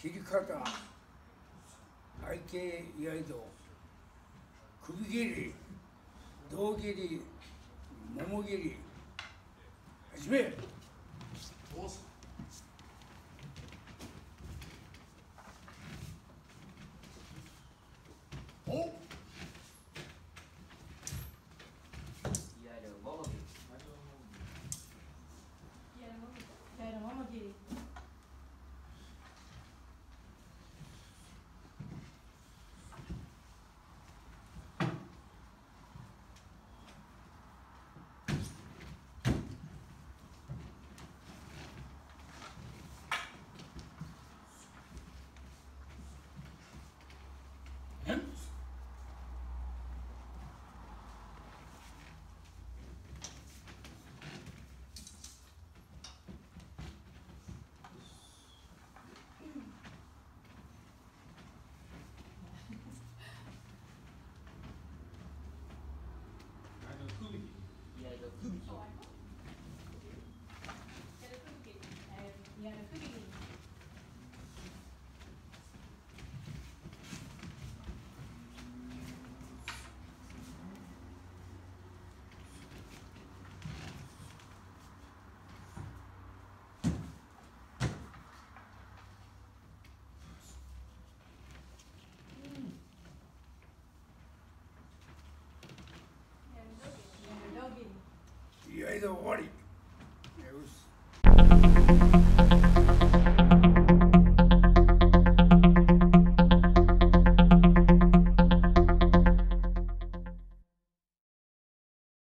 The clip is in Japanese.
切り方相手以外と首切り胴切りもも切り始め。aí, Dori. Deus.